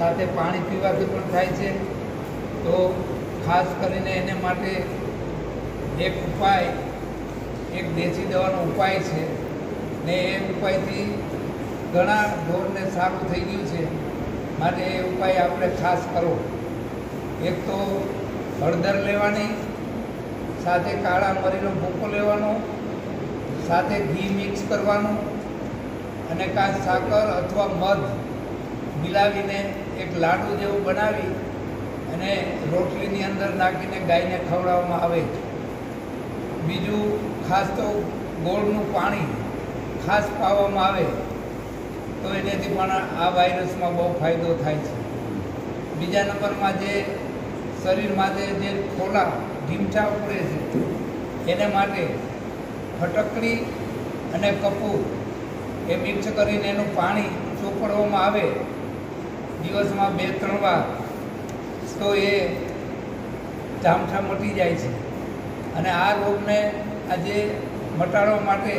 સાથે પાણી પીવાથી પણ થાય છે. તો ખાસ કરીને એને માટે એક ઉપાય, એક દેશી દવાનો ઉપાય છે. ને એ ઉપાયથી ઘણા ઢોરને સારું થઈ ગયું છે. માટે એ ઉપાય આપણે ખાસ કરો. એક તો હળદર લેવાની, સાથે કાળા મરીનો ભૂકો લેવાનો, સાથે ઘી મિક્સ કરવાનું, અને કાં સાકર અથવા મધ મિલાવીને એક લાડુ જેવું બનાવી અને રોટલીની અંદર નાખીને ગાયને ખવડાવવામાં આવે છે. બીજું ખાસ તો ગોળનું પાણી ખાસ પાવામાં આવે તો એનાથી પણ આ વાયરસમાં બહુ ફાયદો થાય છે. બીજા નંબરમાં જે શરીરમાં જે ખોલા ઢીમચા ઉપડે છે, એને માટે ફટકડી અને કપૂર એ મિક્સ કરીને એનું પાણી ચોપડવામાં આવે દિવસમાં બે, ત્રણ વાર તો એ જામઠા મટી જાય છે. અને આ રોગને આજે મટાડવા માટે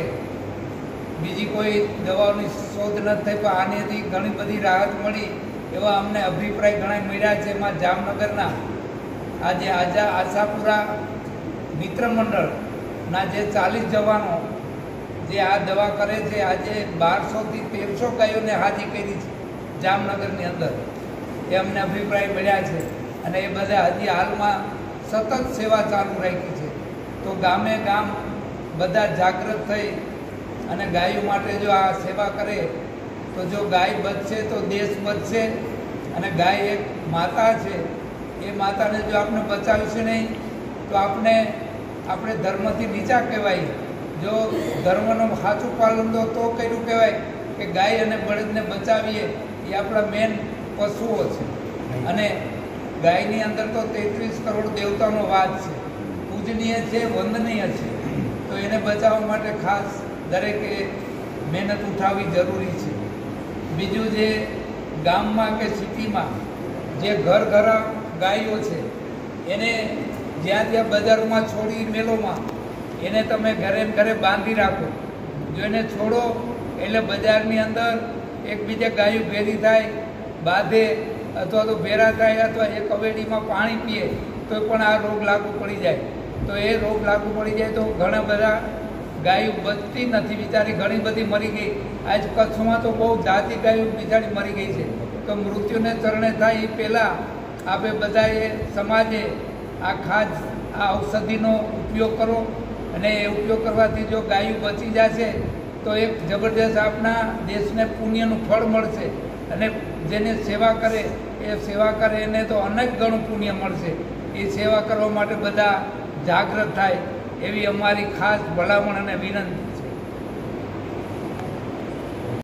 બીજી કોઈ દવાઓની શોધ નથી થઈ પણ આનેથી ઘણી બધી રાહત મળી એવા અમને અભિપ્રાય ઘણા મળ્યા છે. એમાં જામનગરના આજે આજા આશાપુરા મિત્ર મંડળના જે ચાલીસ જવાનો જે આ દવા કરે છે, આજે બારસોથી તેરસો ગાયોને હાજી કરી છે. જામનગરની અંદર. એ અમને અભિપ્રાય મળ્યા છે અને એ બધા હજી હાલમાં સતત સેવા ચાલુ રાખી છે. તો ગામે ગામ બધા જાગૃત થઈ અને ગાયો માટે જો આ સેવા કરે, તો જો ગાય બચશે તો દેશ બચશે અને ગાય એક માતા છે, એ માતાને જો આપણે બચાવીશું નહીં, તો આપણે આપણે ધર્મથી નીચા કહેવાય. જો ધર્મનું સાચું પાલન તો કર્યું કહેવાય કે ગાય અને બળદને બચાવીએ એ આપણા મેન પશુઓ છે. અને ગાયની અંદર તો તેત્રીસ કરોડ દેવતાનો વાદ છે. પૂજનીય છે વંદનીય છે. તો એને બચાવવા માટે ખાસ દરેકે મહેનત ઉઠાવવી જરૂરી છે. બીજું જે ગામમાં કે સિટીમાં જે ઘર ઘર ગાયો છે એને જ્યાં ત્યાં બજારમાં છોડી મેલોમાં એને તમે ઘરે ઘરે બાંધી રાખો. જો એને છોડો એટલે બજારની અંદર એકબીજા ગાયો ભેરી થાય, બાંધે અથવા તો ભેરા થાય અથવા એ કવેડીમાં પાણી પીએ, તો પણ આ રોગ લાગુ પડી જાય. તો એ રોગ લાગુ પડી જાય તો ઘણા બધા ગાયો બચતી નથી. બિચારી ઘણી બધી મરી ગઈ. આજ કચ્છમાં તો બહુ જાતિ ગાયો બિચારી મરી ગઈ છે. તો મૃત્યુને ચરણે થાય એ પહેલાં આપણે બધાએ સમાજે આ ખાસ આ ઔષધિનો ઉપયોગ કરો અને એ ઉપયોગ કરવાથી જો ગાયું બચી જશે તો એક જબરદસ્ત આપણા દેશને પુણ્યનું ફળ મળશે અને જેને સેવા કરે, એ સેવા કરે, એને તો અનેક ગણું પુણ્ય મળશે. એ સેવા કરવા માટે બધા જાગૃત થાય એવી અમારી ખાસ ભલામણ અને વિનંતી.